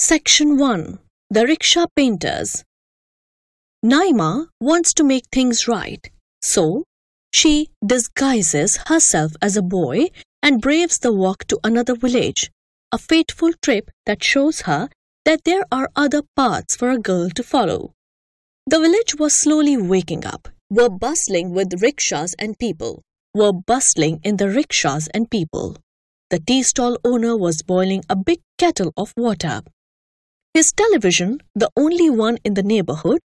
Section 1 The Rickshaw Painters Naima wants to make things right, so she disguises herself as a boy and braves the walk to another village, a fateful trip that shows her that there are other paths for a girl to follow. The village was slowly waking up, were bustling with rickshaws and people, were bustling in the rickshaws and people. The tea stall owner was boiling a big kettle of water. His television, the only one in the neighborhood,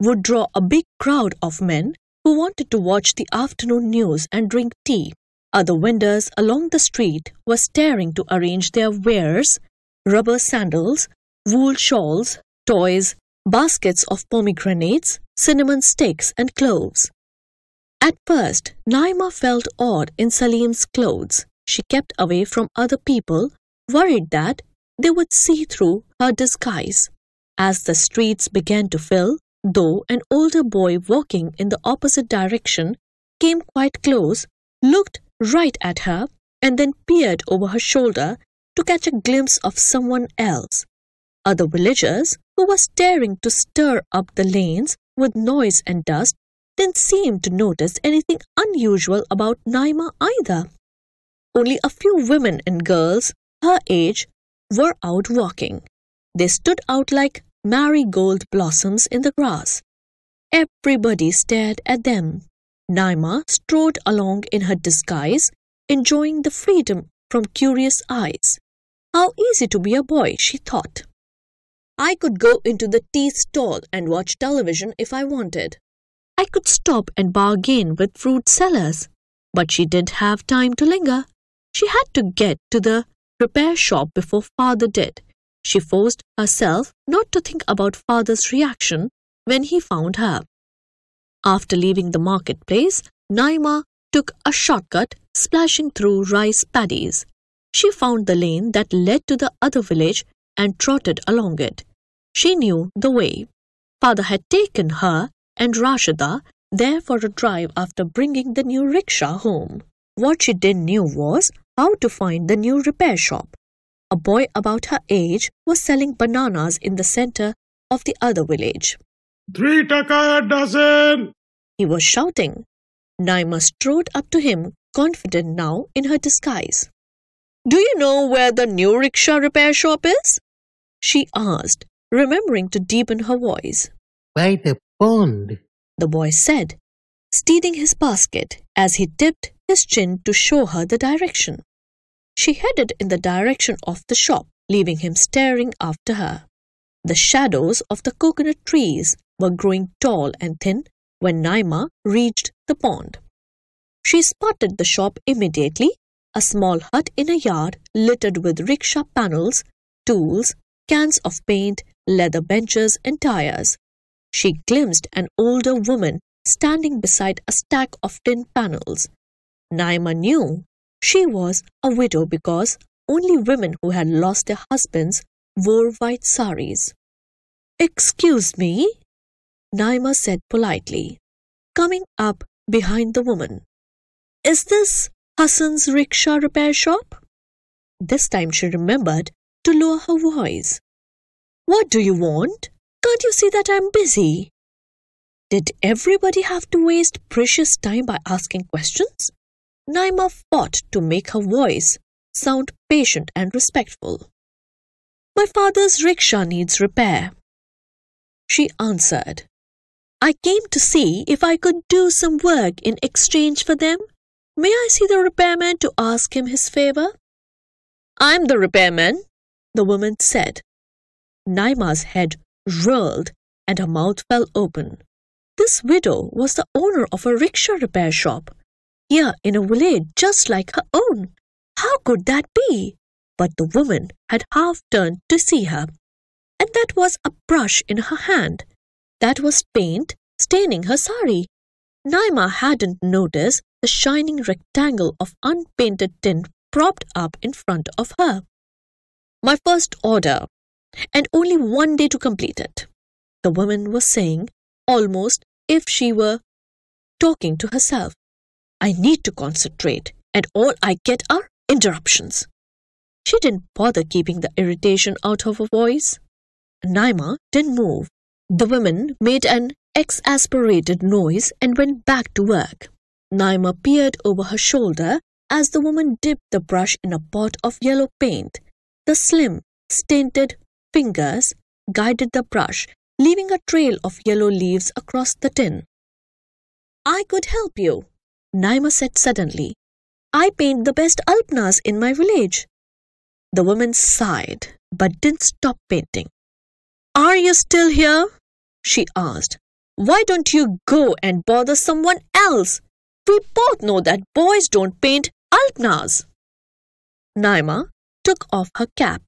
would draw a big crowd of men who wanted to watch the afternoon news and drink tea. Other vendors along the street were staring to arrange their wares rubber sandals, wool shawls, toys, baskets of pomegranates, cinnamon sticks, and cloves. At first, Naima felt odd in Salim's clothes she kept away from other people, worried that they would see through her disguise. As the streets began to fill, though an older boy walking in the opposite direction came quite close, looked right at her, and then peered over her shoulder to catch a glimpse of someone else. Other villagers, who were staring to stir up the lanes with noise and dust, didn't seem to notice anything unusual about Naima either. Only a few women and girls her age were out walking. They stood out like marigold blossoms in the grass. Everybody stared at them. Naima strode along in her disguise, enjoying the freedom from curious eyes. How easy to be a boy, she thought. I could go into the tea stall and watch television if I wanted. I could stop and bargain with fruit sellers. But she didn't have time to linger. She had to get to the repair shop before father did. She forced herself not to think about father's reaction when he found her. After leaving the marketplace, Naima took a shortcut splashing through rice paddies. She found the lane that led to the other village and trotted along it. She knew the way. Father had taken her and Rashida there for a drive after bringing the new rickshaw home. What she didn't know was how to find the new repair shop. A boy about her age was selling bananas in the center of the other village. Three taka a dozen! He was shouting. Naima strode up to him, confident now in her disguise. Do you know where the new rickshaw repair shop is? She asked, remembering to deepen her voice. By the pond, the boy said, steadying his basket as he dipped his chin to show her the direction. She headed in the direction of the shop, leaving him staring after her. The shadows of the coconut trees were growing tall and thin when Naima reached the pond. She spotted the shop immediately, a small hut in a yard littered with rickshaw panels, tools, cans of paint, leather benches, and tires. She glimpsed an older woman standing beside a stack of tin panels. Naima knew she was a widow because only women who had lost their husbands wore white saris. Excuse me, Naima said politely, coming up behind the woman. Is this Hassan's rickshaw repair shop? This time she remembered to lower her voice. What do you want? Can't you see that I'm busy? Did everybody have to waste precious time by asking questions? Naima fought to make her voice sound patient and respectful. My father's rickshaw needs repair. She answered. I came to see if I could do some work in exchange for them. May I see the repairman to ask him his favor? I'm the repairman, the woman said. Naima's head whirled and her mouth fell open. This widow was the owner of a rickshaw repair shop here in a village just like her own. How could that be? But the woman had half turned to see her, and that was a brush in her hand. That was paint staining her sari. Naima hadn't noticed the shining rectangle of unpainted tin propped up in front of her. My first order, and only one day to complete it, the woman was saying, almost if she were talking to herself. I need to concentrate, and all I get are interruptions. She didn't bother keeping the irritation out of her voice. Naima didn't move. The woman made an exasperated noise and went back to work. Naima peered over her shoulder as the woman dipped the brush in a pot of yellow paint. The slim, stinted fingers guided the brush, leaving a trail of yellow leaves across the tin. I could help you, Naima said suddenly. I paint the best alpnas in my village. The woman sighed, but didn't stop painting. Are you still here? she asked. Why don't you go and bother someone else? We both know that boys don't paint alpnas. Naima took off her cap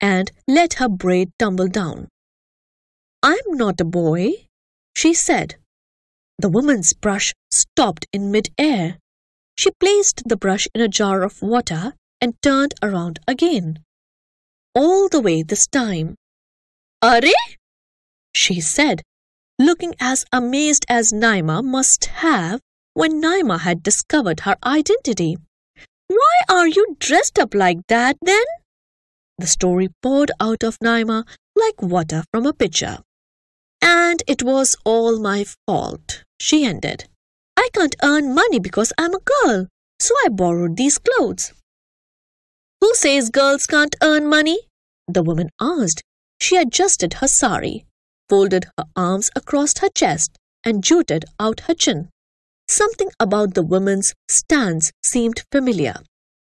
and let her braid tumble down. I'm not a boy, she said. The woman's brush stopped in mid-air. She placed the brush in a jar of water and turned around again. All the way this time. Are? she said, looking as amazed as Naima must have when Naima had discovered her identity. Why are you dressed up like that then? The story poured out of Naima like water from a pitcher. And it was all my fault, she ended. I can't earn money because I'm a girl, so I borrowed these clothes. Who says girls can't earn money? The woman asked. She adjusted her sari, folded her arms across her chest, and jutted out her chin. Something about the woman's stance seemed familiar,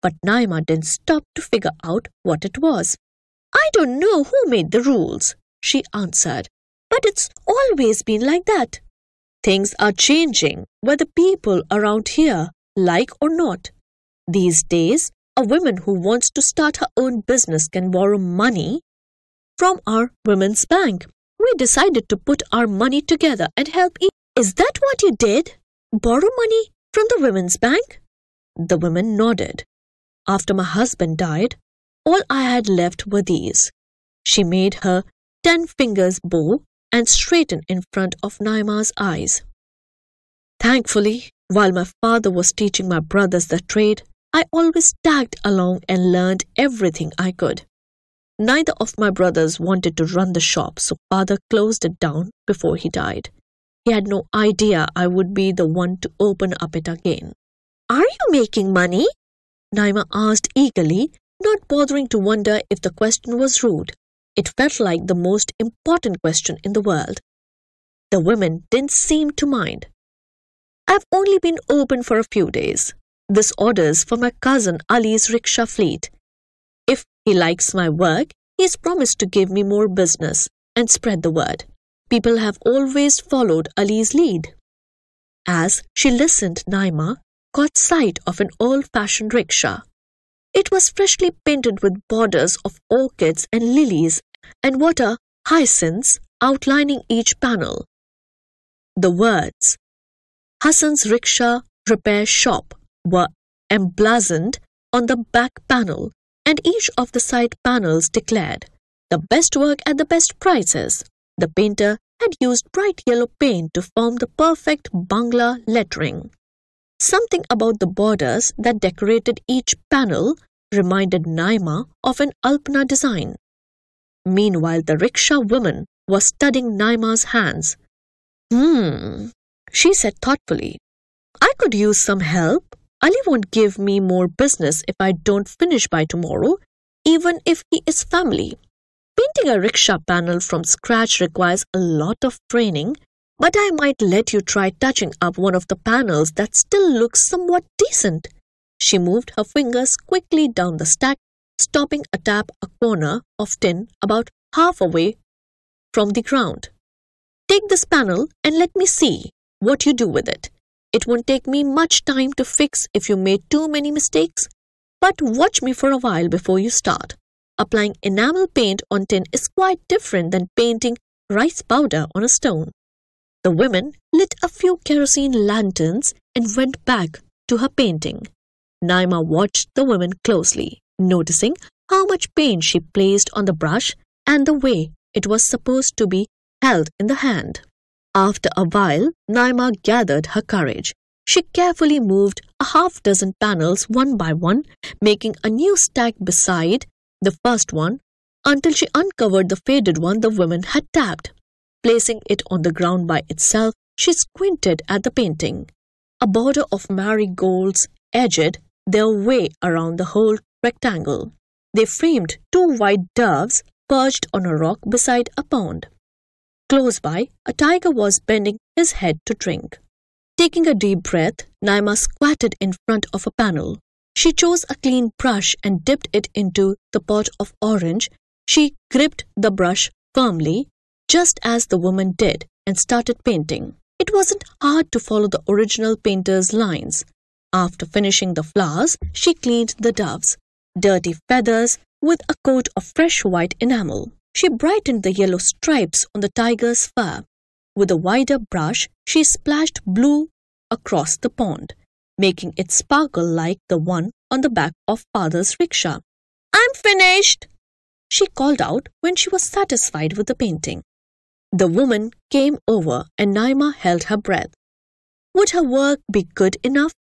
but Naima didn't stop to figure out what it was. I don't know who made the rules, she answered, but it's always been like that. Things are changing, whether people around here like or not. These days, a woman who wants to start her own business can borrow money from our women's bank. We decided to put our money together and help each. Is that what you did? Borrow money from the women's bank? The woman nodded. After my husband died, all I had left were these. She made her ten fingers bow and straightened in front of Naima's eyes. Thankfully, while my father was teaching my brothers the trade, I always tagged along and learned everything I could. Neither of my brothers wanted to run the shop, so father closed it down before he died. He had no idea I would be the one to open up it again. Are you making money? Naima asked eagerly, not bothering to wonder if the question was rude. It felt like the most important question in the world. The women didn't seem to mind. I've only been open for a few days. This orders for my cousin Ali's rickshaw fleet. If he likes my work, he's promised to give me more business and spread the word. People have always followed Ali's lead. As she listened, Naima caught sight of an old-fashioned rickshaw. It was freshly painted with borders of orchids and lilies and water hyacinths outlining each panel. The words Hassan's Rickshaw Repair Shop were emblazoned on the back panel, and each of the side panels declared, The best work at the best prices. The painter had used bright yellow paint to form the perfect Bangla lettering. Something about the borders that decorated each panel reminded Naima of an Alpna design. Meanwhile, the rickshaw woman was studying Naima's hands. Hmm, she said thoughtfully. I could use some help. Ali won't give me more business if I don't finish by tomorrow, even if he is family. Painting a rickshaw panel from scratch requires a lot of training, but I might let you try touching up one of the panels that still looks somewhat decent. She moved her fingers quickly down the stack, stopping atop a tap, a corner of tin about half away from the ground. Take this panel and let me see what you do with it. It won't take me much time to fix if you made too many mistakes, but watch me for a while before you start. Applying enamel paint on tin is quite different than painting rice powder on a stone. The woman lit a few kerosene lanterns and went back to her painting. Naima watched the woman closely, noticing how much paint she placed on the brush and the way it was supposed to be held in the hand. After a while, Naima gathered her courage. She carefully moved a half dozen panels one by one, making a new stack beside the first one until she uncovered the faded one the woman had tabbed. Placing it on the ground by itself, she squinted at the painting. A border of marigolds edged their way around the whole rectangle. They framed two white doves perched on a rock beside a pond. Close by, a tiger was bending his head to drink. Taking a deep breath, Naima squatted in front of a panel. She chose a clean brush and dipped it into the pot of orange. She gripped the brush firmly, just as the woman did, and started painting. It wasn't hard to follow the original painter's lines. After finishing the flowers, she cleaned the doves, dirty feathers, with a coat of fresh white enamel. She brightened the yellow stripes on the tiger's fur. With a wider brush, she splashed blue across the pond, making it sparkle like the one on the back of father's rickshaw. I'm finished, she called out when she was satisfied with the painting. The woman came over and Naima held her breath. Would her work be good enough?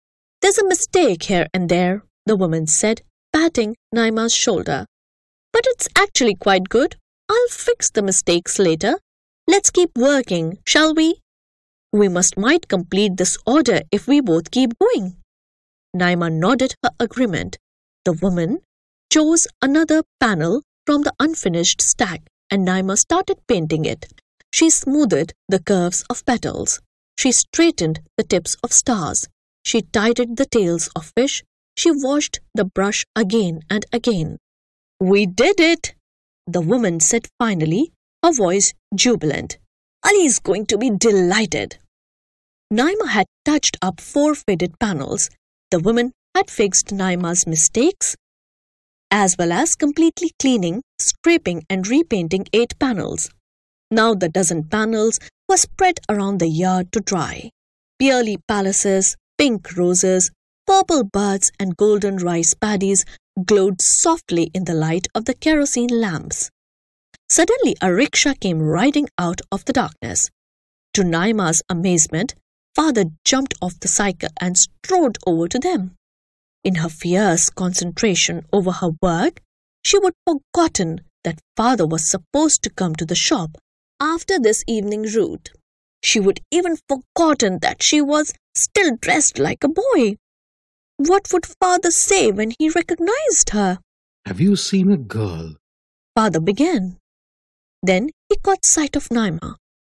There's a mistake here and there, the woman said, patting Naima's shoulder. But it's actually quite good. I'll fix the mistakes later. Let's keep working, shall we? We must might complete this order if we both keep going. Naima nodded her agreement. The woman chose another panel from the unfinished stack and Naima started painting it. She smoothed the curves of petals. She straightened the tips of stars. She tidied the tails of fish. She washed the brush again and again. We did it, the woman said finally, her voice jubilant. Ali is going to be delighted. Naima had touched up four faded panels. The woman had fixed Naima's mistakes, as well as completely cleaning, scraping, and repainting eight panels. Now the dozen panels were spread around the yard to dry. Pearly palaces, pink roses, purple birds, and golden rice paddies glowed softly in the light of the kerosene lamps. Suddenly, a rickshaw came riding out of the darkness. To Naima's amazement, father jumped off the cycle and strode over to them. In her fierce concentration over her work, she would forgotten that father was supposed to come to the shop after this evening route. She would even forgotten that she was still dressed like a boy. What would father say when he recognized her? Have you seen a girl? Father began. Then he caught sight of Naima.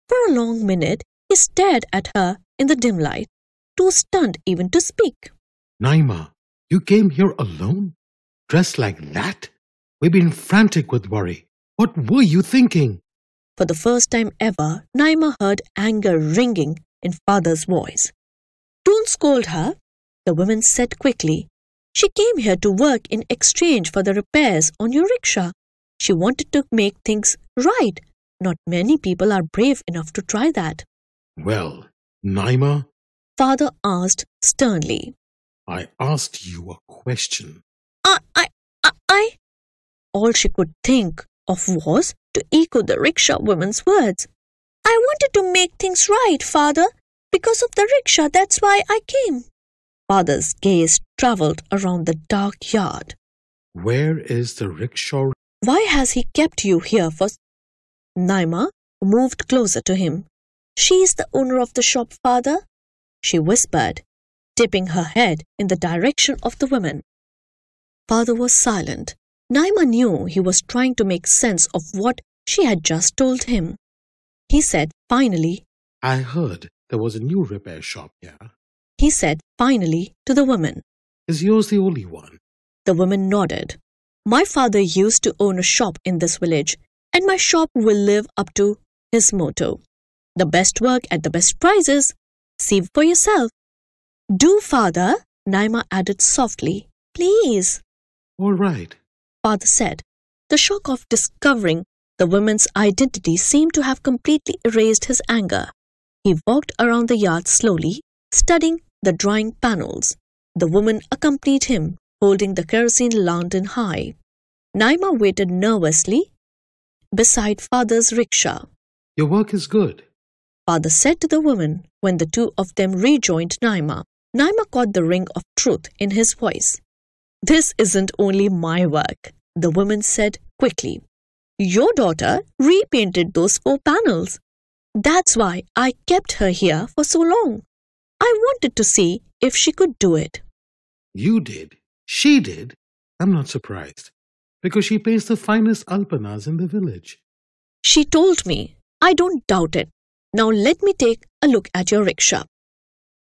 For a long minute, he stared at her in the dim light, too stunned even to speak. Naima, you came here alone? Dressed like that? We've been frantic with worry. What were you thinking? For the first time ever, Naima heard anger ringing in father's voice. Don't scold her, the woman said quickly. She came here to work in exchange for the repairs on your rickshaw. She wanted to make things right. Not many people are brave enough to try that. Well, Naima, Father asked sternly. I asked you a question. I, I, I, I. All she could think of was to echo the rickshaw woman's words. I wanted to make things right, father. Because of the rickshaw, that's why I came. Father's gaze travelled around the dark yard. Where is the rickshaw? Why has he kept you here for? Naima moved closer to him. She is the owner of the shop, father, she whispered, tipping her head in the direction of the woman. Father was silent. Naima knew he was trying to make sense of what she had just told him. He said finally, I heard there was a new repair shop here. he said finally to the woman. Is yours the only one? The woman nodded. My father used to own a shop in this village, and my shop will live up to his motto. The best work at the best prices. See for yourself. Do, father, Naima added softly. Please, All right. Father said. The shock of discovering the woman's identity seemed to have completely erased his anger. He walked around the yard slowly, studying the drying panels. The woman accompanied him, holding the kerosene lantern high. Naima waited nervously beside father's rickshaw. Your work is good. Father said to the woman when the two of them rejoined Naima. Naima caught the ring of truth in his voice. This isn't only my work, the woman said quickly. Your daughter repainted those four panels. That's why I kept her here for so long. I wanted to see if she could do it. You did. She did. I'm not surprised. Because she paints the finest alpanas in the village. She told me. I don't doubt it. Now let me take a look at your rickshaw.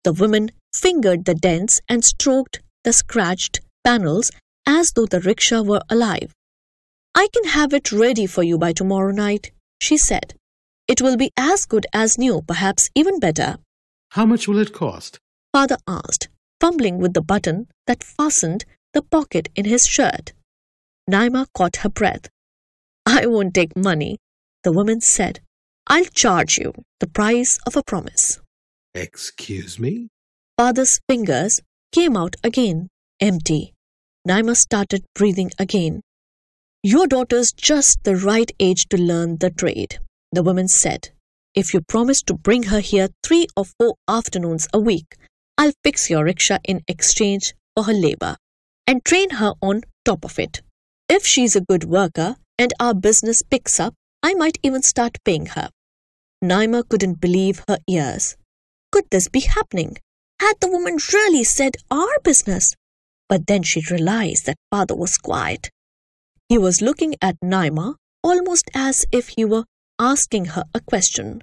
The woman fingered the dents and stroked the scratched panels as though the rickshaw were alive. I can have it ready for you by tomorrow night, she said. It will be as good as new, perhaps even better. How much will it cost? Father asked, fumbling with the button that fastened the pocket in his shirt. Naima caught her breath. I won't take money, the woman said. I'll charge you the price of a promise. Excuse me? Father's fingers came out again, empty. Naima started breathing again. Your daughter's just the right age to learn the trade, the woman said. If you promise to bring her here three or four afternoons a week, I'll fix your rickshaw in exchange for her labor and train her on top of it. If she's a good worker and our business picks up, I might even start paying her. Naima couldn't believe her ears. Could this be happening? Had the woman really said our business? But then she realized that father was quiet. He was looking at Naima almost as if he were asking her a question.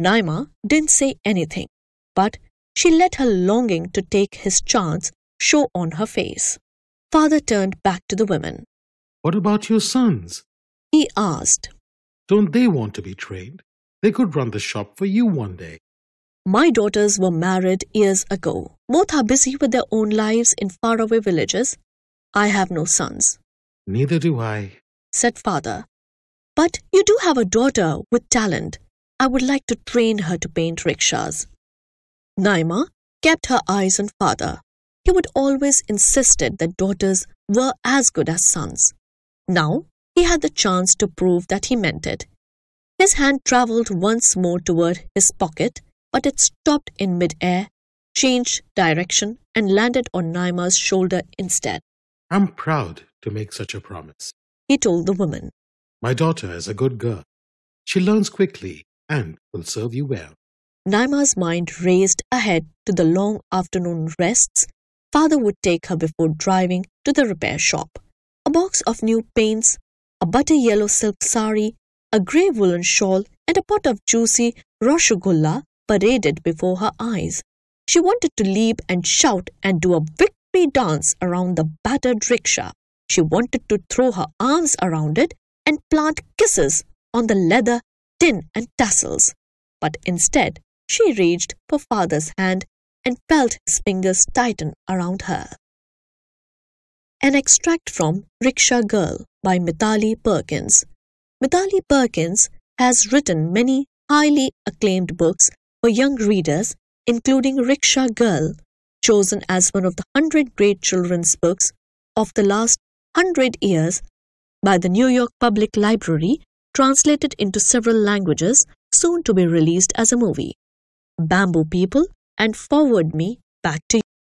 Naima didn't say anything, but she let her longing to take his chance show on her face. Father turned back to the women. What about your sons? He asked. Don't they want to be trained? They could run the shop for you one day. My daughters were married years ago. Both are busy with their own lives in faraway villages. I have no sons. Neither do I, said father. But you do have a daughter with talent. I would like to train her to paint rickshaws. Naima kept her eyes on father. He would always insisted that daughters were as good as sons. Now he had the chance to prove that he meant it. His hand travelled once more toward his pocket but it stopped in midair, changed direction, and landed on Naima's shoulder instead. I'm proud to make such a promise, he told the woman. My daughter is a good girl. She learns quickly and will serve you well. Naima's mind raced ahead to the long afternoon rests father would take her before driving to the repair shop. A box of new paints, a butter yellow silk sari, a grey woolen shawl, and a pot of juicy rasgulla paraded before her eyes. She wanted to leap and shout and do a victory dance around the battered rickshaw. She wanted to throw her arms around it and plant kisses on the leather, tin, and tassels. But instead, she reached for father's hand and felt his fingers tighten around her. An extract from Rickshaw Girl by Mitali Perkins. Mitali Perkins has written many highly acclaimed books for young readers, including Rickshaw Girl, chosen as one of the 100 great children's books of the last 100 years by the New York Public Library, translated into several languages, soon to be released as a movie. Bamboo People and Forward Me back to you.